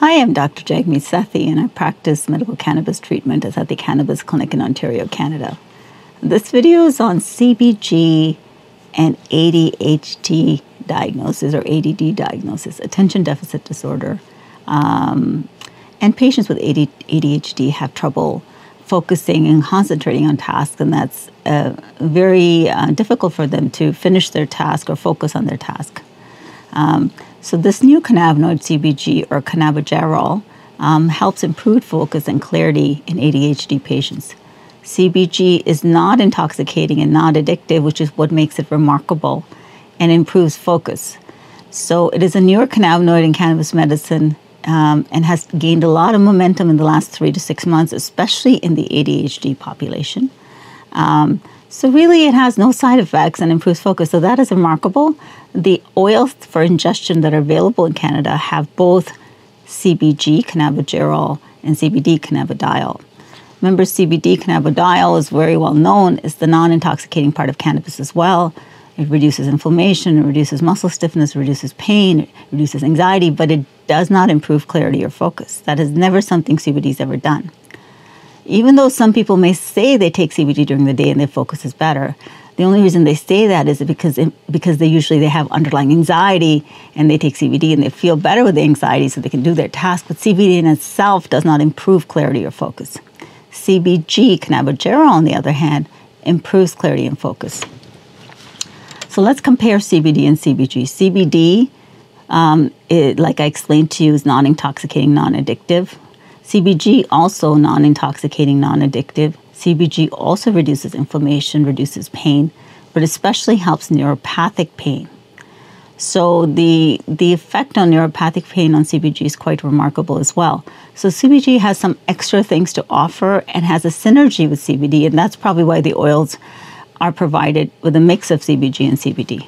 Hi, I'm Dr. Jagmeet Sethi, and I practice medical cannabis treatment at the Cannabis Clinic in Ontario, Canada. This video is on CBG and ADHD diagnosis or ADD diagnosis, attention deficit disorder. Um, and patients with ADHD have trouble focusing and concentrating on tasks, and that's uh, very uh, difficult for them to finish their task or focus on their task. Um, so this new cannabinoid CBG or cannabigerol um, helps improve focus and clarity in ADHD patients. CBG is not intoxicating and not addictive, which is what makes it remarkable, and improves focus. So it is a newer cannabinoid in cannabis medicine um, and has gained a lot of momentum in the last three to six months, especially in the ADHD population. Um, so really, it has no side effects and improves focus. So that is remarkable. The oils for ingestion that are available in Canada have both CBG, cannabigerol, and CBD, cannabidiol. Remember, CBD cannabidiol is very well known. It's the non-intoxicating part of cannabis as well. It reduces inflammation, it reduces muscle stiffness, reduces pain, it reduces anxiety, but it does not improve clarity or focus. That is never something CBD's ever done even though some people may say they take CBD during the day and their focus is better, the only reason they say that is because it, because they usually they have underlying anxiety and they take CBD and they feel better with the anxiety so they can do their task. But CBD in itself does not improve clarity or focus. CBG, cannabigerol, on the other hand, improves clarity and focus. So let's compare CBD and CBG. CBD, um, it, like I explained to you, is non-intoxicating, non-addictive. CBG also non-intoxicating, non-addictive. CBG also reduces inflammation, reduces pain, but especially helps neuropathic pain. So the the effect on neuropathic pain on CBG is quite remarkable as well. So CBG has some extra things to offer and has a synergy with CBD, and that's probably why the oils are provided with a mix of CBG and CBD.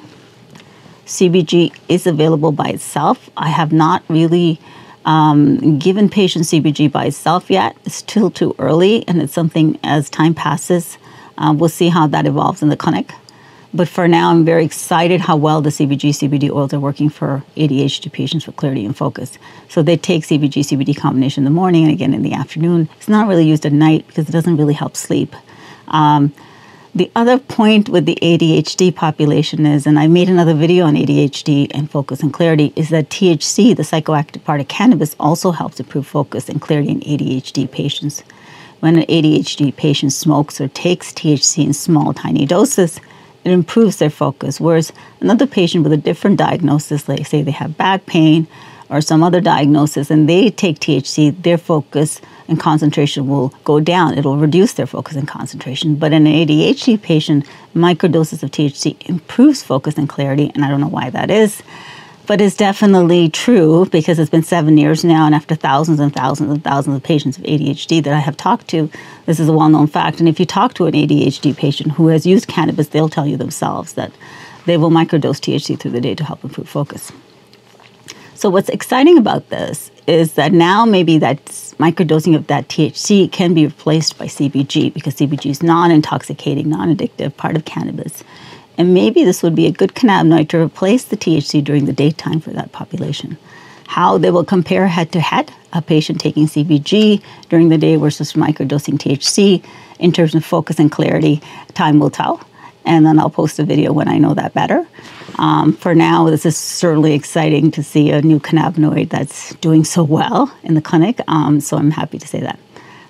CBG is available by itself. I have not really um, given patient CBG by itself yet. It's still too early, and it's something as time passes, uh, we'll see how that evolves in the clinic. But for now, I'm very excited how well the CBG CBD oils are working for ADHD patients for clarity and focus. So they take CBG CBD combination in the morning and again in the afternoon. It's not really used at night because it doesn't really help sleep. Um, the other point with the ADHD population is, and I made another video on ADHD and focus and clarity, is that THC, the psychoactive part of cannabis, also helps improve focus and clarity in ADHD patients. When an ADHD patient smokes or takes THC in small, tiny doses, it improves their focus. Whereas another patient with a different diagnosis, like say they have back pain or some other diagnosis and they take THC, their focus and concentration will go down. It'll reduce their focus and concentration. But in an ADHD patient, microdoses of THC improves focus and clarity, and I don't know why that is. But it's definitely true because it's been seven years now, and after thousands and thousands and thousands of patients with ADHD that I have talked to, this is a well known fact. And if you talk to an ADHD patient who has used cannabis, they'll tell you themselves that they will microdose THC through the day to help improve focus. So what's exciting about this is that now maybe that microdosing of that THC can be replaced by CBG because CBG is non-intoxicating, non-addictive part of cannabis. And maybe this would be a good cannabinoid to replace the THC during the daytime for that population. How they will compare head to head, a patient taking CBG during the day versus microdosing THC in terms of focus and clarity, time will tell and then I'll post a video when I know that better. Um, for now, this is certainly exciting to see a new cannabinoid that's doing so well in the clinic. Um, so I'm happy to say that.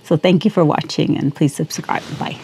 So thank you for watching and please subscribe. Bye.